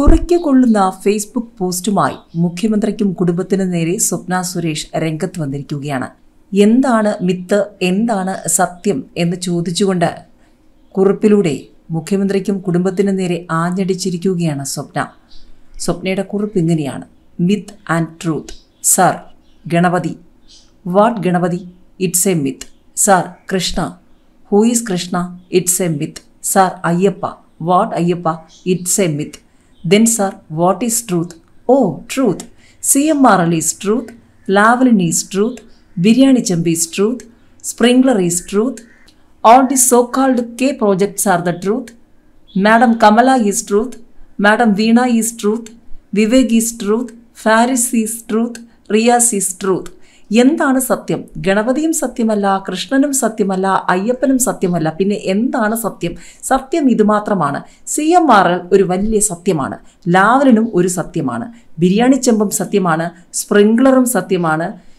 കുറിക്ക് കൊള്ളുന്ന ഫേസ്ബുക്ക് പോസ്റ്റുമായി മുഖ്യമന്ത്രിക്കും കുടുംബത്തിനു നേരെ സ്വപ്ന സുരേഷ് രംഗത്ത് വന്നിരിക്കുകയാണ്. എന്താണ് മിത്ത് എന്താണ് സത്യം എന്ന് ചോദിച്ചുകൊണ്ട് കുറിപ്പിലൂടെ മുഖ്യമന്ത്രിക്കും കുടുംബത്തിനു നേരെ ആഞ്ഞടിച്ചിരിക്കുകയാണ് സ്വപ്ന. സ്വപ്നയുടെ കുറിപ്പ് ഇങ്ങനെയാണ്. Myth and truth. Sir Ganapathi. What Ganapathi? It's a myth. Sir Krishna. Who is Krishna? It's a myth. Sir Ayyappa. What Ayyappa? It's a myth. Then, sir, what is truth? Oh, truth. CMRL is truth. Lavalin is truth. Biryani Champ is truth. Sprinkler is truth. All the so-called K projects are the truth. Madam Kamala is truth. Madam Veena is truth. Vivek is truth. Faris is truth. Rias is truth. എന്താണ് സത്യം? ഗണപതിയും സത്യമല്ല കൃഷ്ണനും സത്യമല്ല അയ്യപ്പനും സത്യമല്ല. പിന്നെ എന്താണ് സത്യം? സത്യം ഇതുമാത്രമാണ് സി എം ആർ എൽ ഒരു വലിയ സത്യമാണ്. ലാവലിനും ഒരു സത്യമാണ്. ബിരിയാണി ചെമ്പും സത്യമാണ്. സ്പ്രിംഗ്ലറും സത്യമാണ്.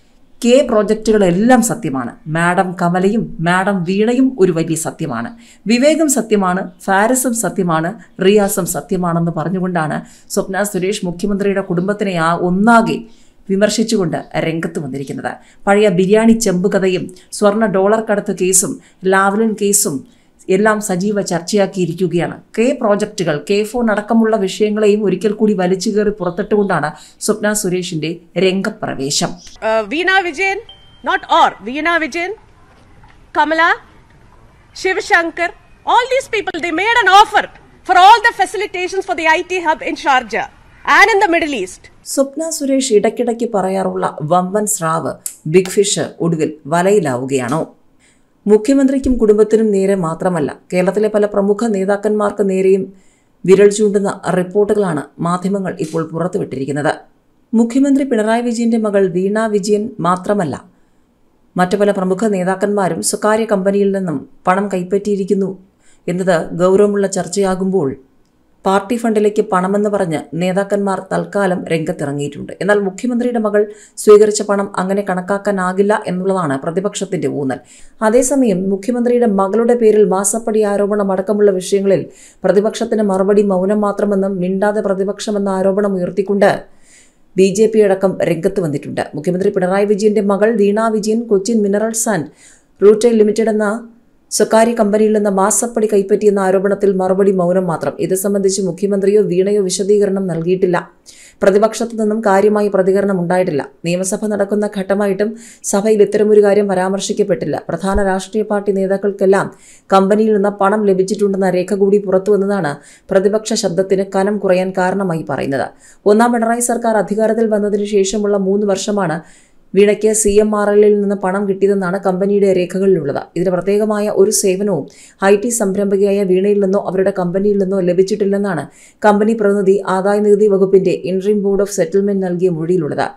കെ പ്രോജക്റ്റുകളെല്ലാം സത്യമാണ്. മാഡം കമലയും മാഡം വീണയും ഒരു വലിയ സത്യമാണ്. വിവേകം സത്യമാണ് ഫാരിസും സത്യമാണ് റിയാസും സത്യമാണെന്ന് പറഞ്ഞുകൊണ്ടാണ് സ്വപ്ന സുരേഷ് മുഖ്യമന്ത്രിയുടെ കുടുംബത്തിനെ ആ ഒന്നാകെ വിമർശിച്ചുകൊണ്ട് രംഗത്ത് വന്നിരിക്കുന്നത്. പഴയ ബിരിയാണി ചെമ്പ് കഥയും സ്വർണ ഡോളർ കടത്ത് കേസും ലാവ്ലിൻ കേസും എല്ലാം സജീവ ചർച്ചയാക്കിയിരിക്കുകയാണ്. കെ പ്രോജക്റ്റുകൾ കെ ഫോൺ അടക്കമുള്ള വിഷയങ്ങളെയും ഒരിക്കൽ കൂടി വലിച്ചു കയറി പുറത്തിട്ടുകൊണ്ടാണ് സ്വപ്ന സുരേഷിന്റെ രംഗപ്രവേശം. Veena Vijayan not or Veena Vijayan Kamala Sivasankar all these people these made made an offer for all the facilitations for the IT hub in Sharjah in the middle east Swapna Suresh ഇടയ്ക്കിടയ്ക്ക് പറയാറുള്ള വമ്പൻ സ്രാവ് big fish ഒടുവിൽ വലയിലാവുകയാണോ? മുഖ്യമന്ത്രിക്കും കുടുംബത്തിനും നേരെ മാത്രമല്ല കേരളത്തിലെ പല പ്രമുഖ നേതാക്കന്മാർക്ക് നേരെയും വിരൽ ചൂണ്ടുന്ന റിപ്പോർട്ടുകളാണ് മാധ്യമങ്ങൾ ഇപ്പോൾ പുറത്തുവിട്ടിരിക്കുന്നത്. മുഖ്യമന്ത്രി പിണറായി വിജയന്റെ മകൾ വീണ വിജയൻ മാത്രമല്ല മറ്റു പല പ്രമുഖ നേതാക്കന്മാരും സ്വകാര്യ കമ്പനിയിൽ നിന്നും പണം കൈപ്പറ്റിയിരിക്കുന്നു എന്നത് ഗൗരവമുള്ള ചർച്ചയാകുമ്പോൾ പാർട്ടി ഫണ്ടിലേക്ക് പണമെന്ന് പറഞ്ഞ് നേതാക്കന്മാർ തൽക്കാലം രംഗത്തിറങ്ങിയിട്ടുണ്ട്. എന്നാൽ മുഖ്യമന്ത്രിയുടെ മകൾ സ്വീകരിച്ച പണം അങ്ങനെ കണക്കാക്കാനാകില്ല എന്നുള്ളതാണ് പ്രതിപക്ഷത്തിന്റെ ഊന്നൽ. അതേസമയം മുഖ്യമന്ത്രിയുടെ മകളുടെ പേരിൽ മാസപ്പടി ആരോപണം അടക്കമുള്ള വിഷയങ്ങളിൽ പ്രതിപക്ഷത്തിന് മറുപടി മൗനം മാത്രമെന്നും മിണ്ടാതെ പ്രതിപക്ഷമെന്ന ആരോപണം ഉയർത്തിക്കൊണ്ട് ബി ജെ പി അടക്കം രംഗത്ത് വന്നിട്ടുണ്ട്. മുഖ്യമന്ത്രി പിണറായി വിജയന്റെ മകൾ Veena Vijayan Cochin minerals and rutile limited എന്ന സ്വകാര്യ കമ്പനിയിൽ നിന്ന് മാസപ്പടി കൈപ്പറ്റിയെന്ന ആരോപണത്തിൽ മറുപടി മൗനം മാത്രം. ഇത് സംബന്ധിച്ച് മുഖ്യമന്ത്രിയോ വീണയോ വിശദീകരണം നൽകിയിട്ടില്ല. പ്രതിപക്ഷത്തു നിന്നും കാര്യമായി പ്രതികരണം ഉണ്ടായിട്ടില്ല. നിയമസഭ നടക്കുന്ന ഘട്ടമായിട്ടും സഭയിൽ ഇത്തരമൊരു കാര്യം പരാമർശിക്കപ്പെട്ടില്ല. പ്രധാന രാഷ്ട്രീയ പാർട്ടി നേതാക്കൾക്കെല്ലാം കമ്പനിയിൽ നിന്ന് പണം ലഭിച്ചിട്ടുണ്ടെന്ന രേഖ കൂടി പുറത്തുവന്നതാണ് പ്രതിപക്ഷ ശബ്ദത്തിന് കനം കുറയാൻ കാരണമായി പറയുന്നത്. ഒന്നാം പിണറായി സർക്കാർ അധികാരത്തിൽ വന്നതിനു ശേഷമുള്ള മൂന്ന് വർഷമാണ് വീണയ്ക്ക് സി എം ആർ എല്ലിൽ നിന്ന് പണം കിട്ടിയതെന്നാണ് കമ്പനിയുടെ രേഖകളിലുള്ളത്. ഇതിന് പ്രത്യേകമായ ഒരു സേവനവും ഐ ടി സംരംഭകയായ വീണയിൽ നിന്നോ അവരുടെ കമ്പനിയിൽ നിന്നോ ലഭിച്ചിട്ടില്ലെന്നാണ് കമ്പനി പ്രതിനിധി ആദായനികുതി വകുപ്പിന്റെ ഇൻട്രീം ബോർഡ് ഓഫ് സെറ്റിൽമെന്റ് നൽകിയ മൊഴിയിലുള്ളത്.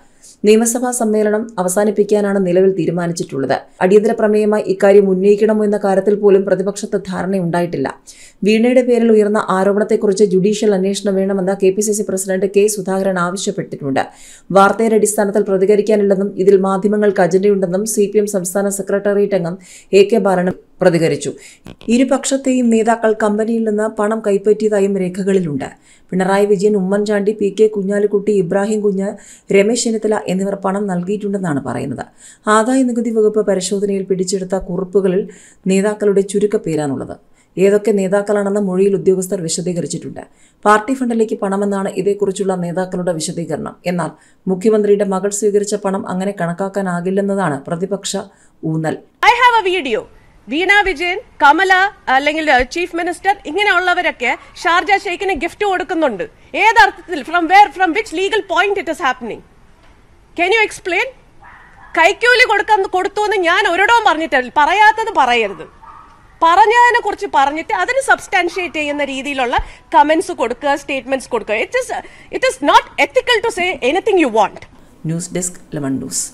നിയമസഭാ സമ്മേളനം അവസാനിപ്പിക്കാനാണ് നിലവിൽ തീരുമാനിച്ചിട്ടുള്ളത്. അടിയന്തര പ്രമേയമായി ഇക്കാര്യം ഉന്നയിക്കണമോ എന്ന കാര്യത്തിൽ പോലും പ്രതിപക്ഷത്ത് ധാരണയുണ്ടായിട്ടില്ല. വീണയുടെ പേരിൽ ഉയർന്ന ആരോപണത്തെക്കുറിച്ച് ജുഡീഷ്യൽ അന്വേഷണം വേണമെന്ന് K P C C president K Sudhakaran ആവശ്യപ്പെട്ടിട്ടുണ്ട്. വാർത്തയുടെ അടിസ്ഥാനത്തിൽ പ്രതികരിക്കാനില്ലെന്നും ഇതിൽ മാധ്യമങ്ങൾക്ക് അജണ്ടയുണ്ടെന്നും സി പി എം സംസ്ഥാന സെക്രട്ടേറിയറ്റ് അംഗം എ കെ ബാലനും പ്രതികരിച്ചു. ഇരുപക്ഷത്തെയും നേതാക്കൾ കമ്പനിയിൽ നിന്ന് പണം കൈപ്പറ്റിയതായും രേഖകളിലുണ്ട്. പിണറായി വിജയൻ ഉമ്മൻചാണ്ടി പി കെ കുഞ്ഞാലിക്കുട്ടി ഇബ്രാഹിം കുഞ്ഞ് രമേശ് ചെന്നിത്തല എന്നിവർ പണം നൽകിയിട്ടുണ്ടെന്നാണ് പറയുന്നത്. ആദായ നികുതി വകുപ്പ് പരിശോധനയിൽ പിടിച്ചെടുത്ത കുറിപ്പുകളിൽ നേതാക്കളുടെ ചുരുക്കപ്പേരാണുള്ളത്. ഏതൊക്കെ നേതാക്കളാണെന്ന് മൊഴിയിൽ ഉദ്യോഗസ്ഥർ വിശദീകരിച്ചിട്ടുണ്ട്. പാർട്ടി ഫണ്ടിലേക്ക് പണമെന്നാണ് ഇതേക്കുറിച്ചുള്ള നേതാക്കളുടെ വിശദീകരണം. എന്നാൽ മുഖ്യമന്ത്രിയുടെ മകൾ സ്വീകരിച്ച പണം അങ്ങനെ കണക്കാക്കാനാകില്ലെന്നതാണ് പ്രതിപക്ഷ ഊന്നൽ. I have a video. Veena Vijayan Kamala അല്ലെങ്കിൽ ചീഫ് മിനിസ്റ്റർ ഇങ്ങനെയുള്ളവരൊക്കെ ഷാർജ ഷെയ്ഖിന് ഗിഫ്റ്റ് കൊടുക്കുന്നുണ്ട്. ഏതർത്ഥത്തിൽ? From where from which legal point it is happening can you explain കൈക്കൂലി കൊടുക്കാൻ കൊടുത്തു എന്ന് ഞാൻ ഒരിടവും പറഞ്ഞിട്ടില്ല പറയാത്തത് പറയരുത്. പറഞ്ഞതിനെ കുറിച്ച് പറഞ്ഞിട്ട് അതിന് സബ്സ്റ്റാൻഷിയേറ്റ് ചെയ്യുന്ന രീതിയിലുള്ള കമന്റ്സ് കൊടുക്കുക സ്റ്റേറ്റ്മെന്റ്സ് കൊടുക്കുക. It is it is not ethical to say anything you want news desk eleven news